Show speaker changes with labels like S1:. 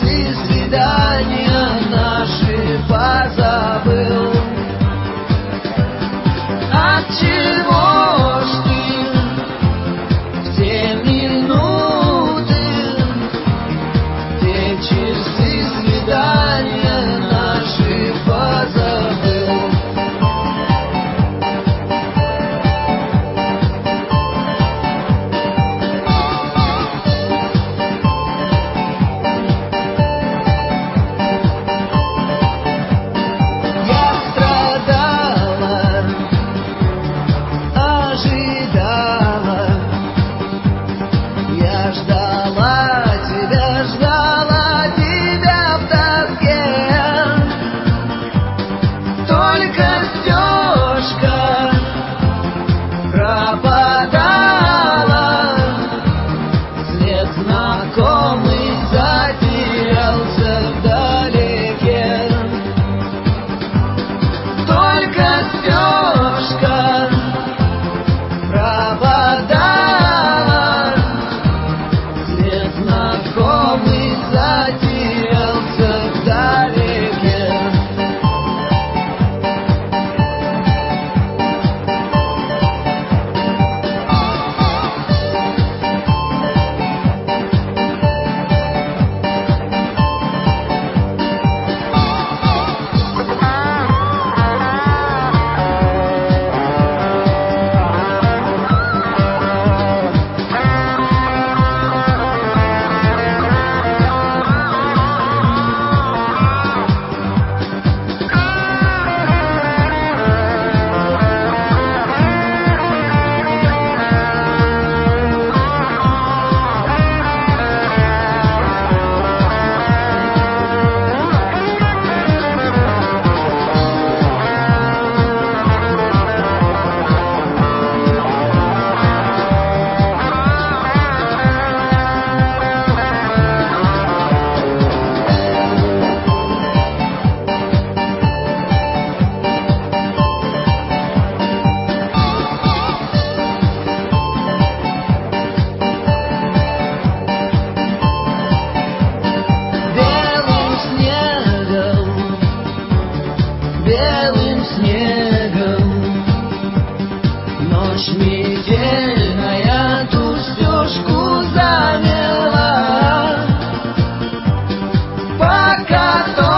S1: те часы знакомый. gato.